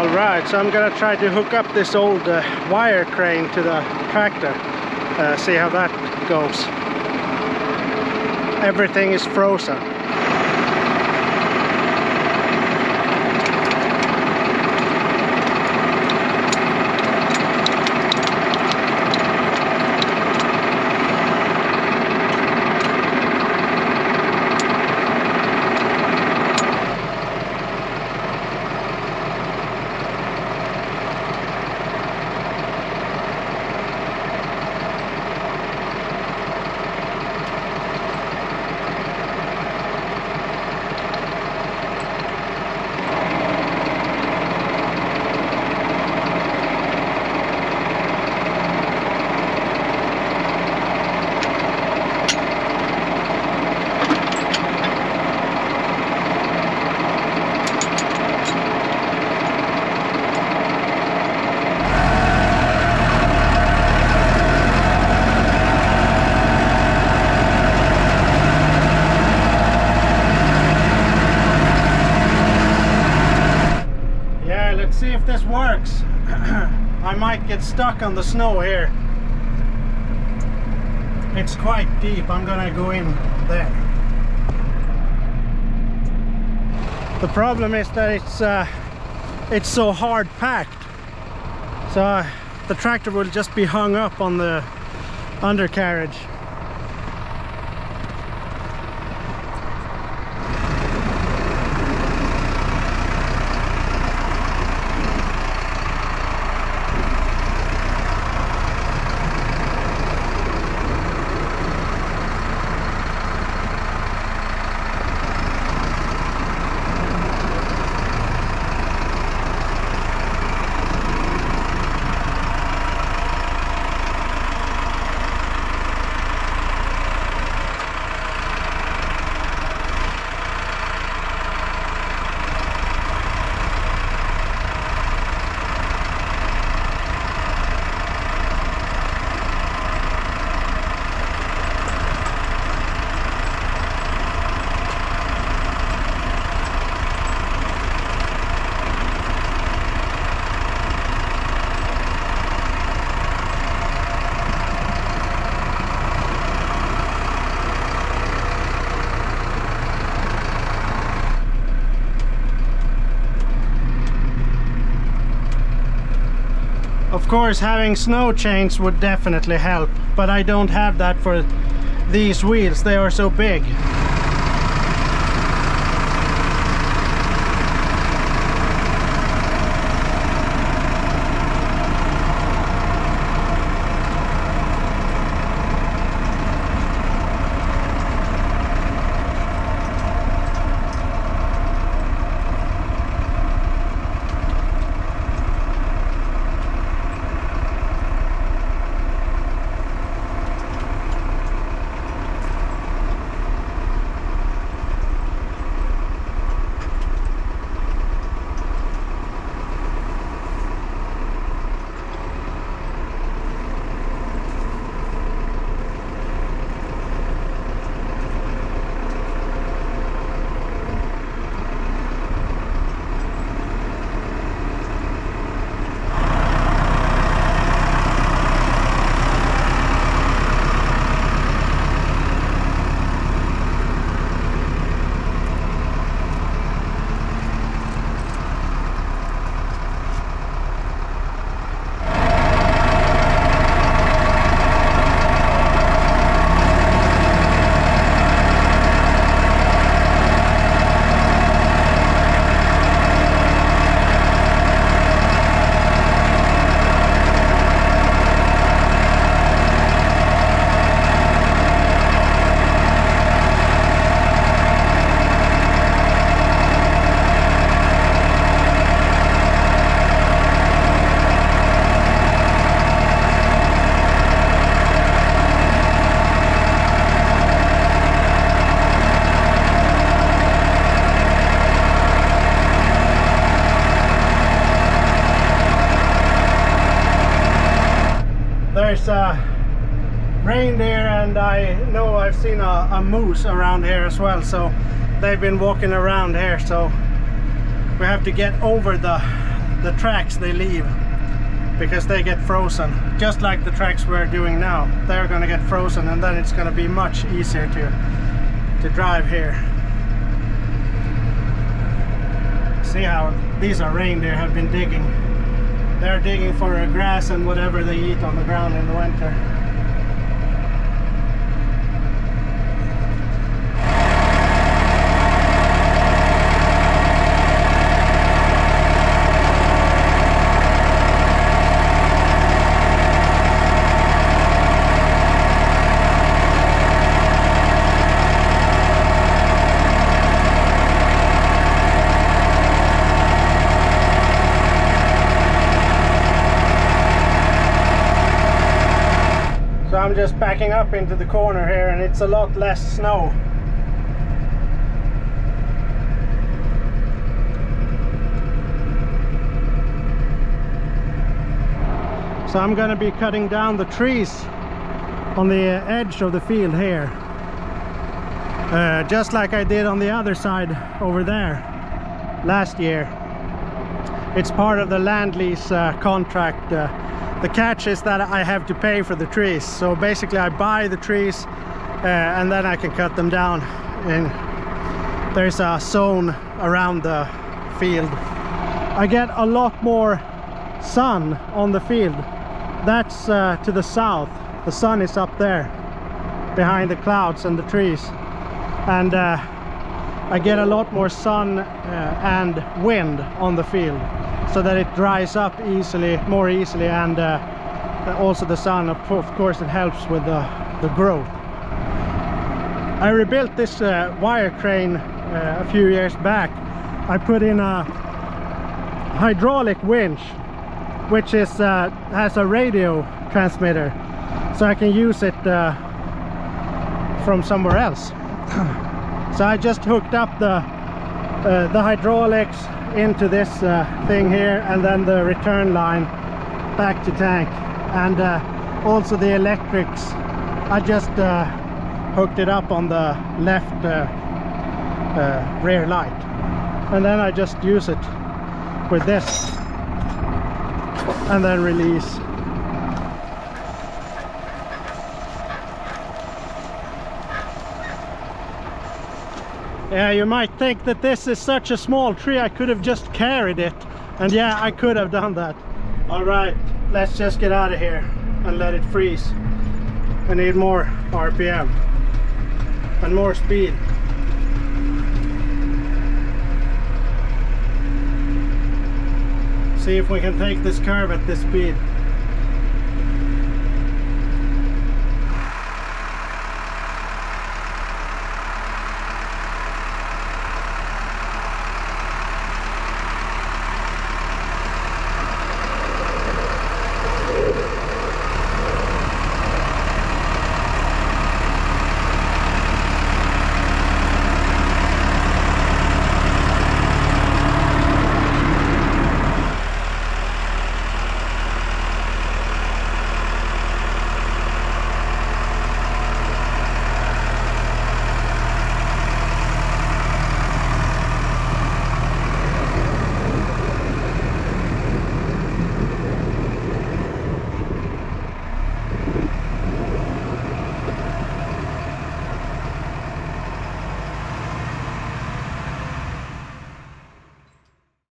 Alright, so I'm gonna try to hook up this old uh, wire crane to the tractor. Uh, see how that goes. Everything is frozen. Let's see if this works. I might get stuck on the snow here. It's quite deep. I'm gonna go in there. The problem is that it's uh, it's so hard packed. So uh, the tractor will just be hung up on the undercarriage. Of course, having snow chains would definitely help, but I don't have that for these wheels. They are so big. There's uh, a reindeer and I know I've seen a, a moose around here as well so they've been walking around here so we have to get over the the tracks they leave because they get frozen just like the tracks we're doing now. They're gonna get frozen and then it's gonna be much easier to to drive here. See how these are reindeer have been digging they're digging for grass and whatever they eat on the ground in the winter I'm just backing up into the corner here and it's a lot less snow. So I'm gonna be cutting down the trees on the edge of the field here. Uh, just like I did on the other side over there last year. It's part of the land lease uh, contract uh, the catch is that I have to pay for the trees. So basically I buy the trees uh, and then I can cut them down. And there's a zone around the field. I get a lot more sun on the field. That's uh, to the south. The sun is up there behind the clouds and the trees. And uh, I get a lot more sun uh, and wind on the field so that it dries up easily, more easily, and uh, also the sun, of, course, it helps with the, the growth. I rebuilt this uh, wire crane uh, a few years back. I put in a hydraulic winch, which is uh, has a radio transmitter, so I can use it uh, from somewhere else. so I just hooked up the uh, the hydraulics into this uh, thing here and then the return line back to tank. And uh, also the electrics. I just uh, hooked it up on the left uh, uh, rear light. And then I just use it with this. And then release Yeah, you might think that this is such a small tree, I could have just carried it. And yeah, I could have done that. All right, let's just get out of here and let it freeze. I need more RPM and more speed. See if we can take this curve at this speed.